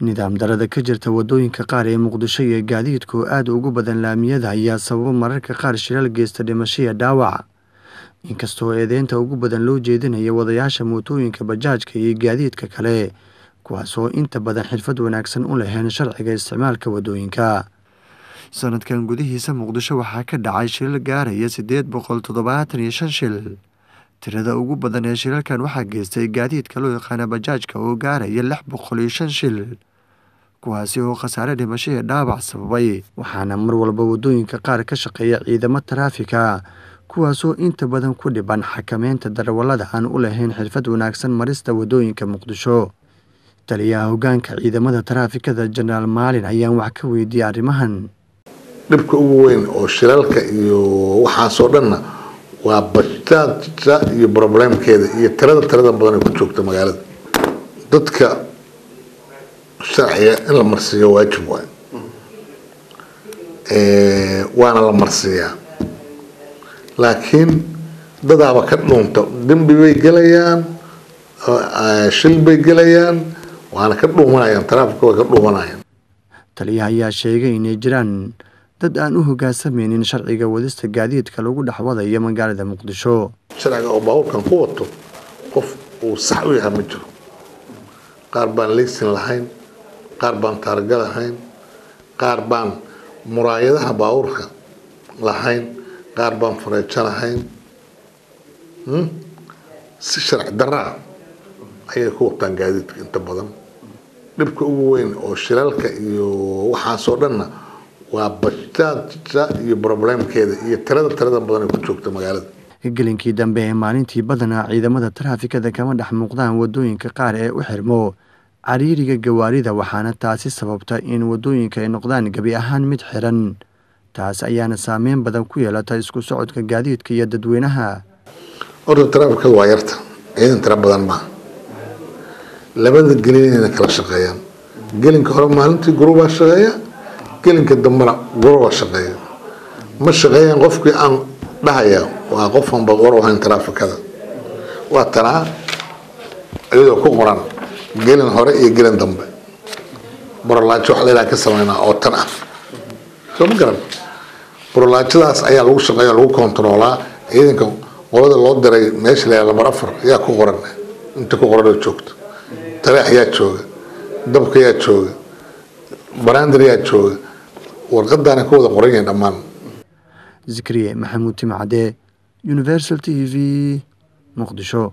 nidaam darada ka jirta waddooyinka qaar ee muqdisho iyo gaadiidku aad ugu badan laamiyada ayaa sababa mararka qaar shilal geysta dhimasho iyo dhaawac. Inkastoo eedeynta ugu badan loo jeedinayo wadayaasha mootooyinka bajaajka iyo gaadiidka kale kuwaasoo inta badan xirfad wanaagsan u lahayn sharciga isticmaalka waddooyinka sanadkan gudihiisa muqdisho waxaa ka dhacay shilal gaaraya siddeed boqol toddobaatan iyo shan shil tirada ugu badan ee shilalkan waxaa geystay gaadiidka loo yaqaana bajaajka oo gaaraya lix boqol iyo shan shil kuwaasi oo khasaare dhimasho iyo dhaawac sababay waxaana mar walba waddooyinka qaar ka shaqeeya ciidamo taraafika kuwaasoo inta badan ku dhiban xakameynta darawallada aan u lahayn xirfad wanaagsan marista waddooyinka muqdisho. Taliyaha hoggaanka ciidamada taraafikada jenaraal maalin ayaan wax ka weydiiyey arrimahan. Dhibka ugu weyn oo shilalka iyo waxaasoo dhanna waa bajaajta iyo problemkeeda iyo tirada tirada badan ay ku joogta magaalada. Dadka sharciga in la marsiiyo waajib waay. Waana la marsiiyaa. Laakiin dadaaba ka dhuunta dembi bay gelayaan shil bay gelayaan waana ka dhuumanayaan taraafika way ka dhuumanayaan taliyaha ayaa sheegay inay jiraan dad aan u hoggaansameynin sharciga wadista gaadiidka lagu dhex wadayo magaalada muqdisho. Sharciga oo baabuurkan ku wato qof uu sax u yahay ma jiro. Qaar baan leysin lahayn qaar baan taarga lahayn qaar baan muraayadaha baabuurka lahayn qaar baan fareejo lahayn si sharci daraa ayay ku wataan gaadiidka inta badan. Dhibka ugu weyn oo shilalka iyo waxaasoo dhanna waa bajaajta iyo problemkeeda iyo tirada tirada badan ay ku joogta magaalada. Gelinkii dambe ee maalintii badanaa ciidamada taraafikada kama dhex muuqdaan waddooyinka qaar ee u xirmo cariiriga gawaarida waxaana taasi sababta in waddooyinka ay noqdaan gebi ahaan mid xiran. Taas ayaana saameyn badan ku yeelata isku socodka gaadiidka iyo dadweynaha. Horta taraafikada waa yarta ciidan tira badan maaha labada gelin inayna kala shaqeeyaan. Gelinka hore maalintii gurubaa shaqeeya gelinka dambena gurubaa shaqeeya. Ma shaqeeyaan qofkii aan dhahaya waa qofan ba war ahayn taraafikada waa tanaa iyadoo ku qoran gelin hore iyo gelin dambe. Borolaajo wax laydhaha ka sameynaa oo tan ah. Soo ma garan? Borolaajadaas ayaa lagu shaqeeya lagu kontaroolaa ciidanka qolada loo diray meesha la lamar afar yaa ku qoran. Inta ku qoran oo joogto. Taleex yaa jooga. Dabka yaa jooga. Baraandir yaa jooga. Warqadaana ka wada qoran yahin dhammaan. Zikriye maxamuud timcade universal t v muqdisho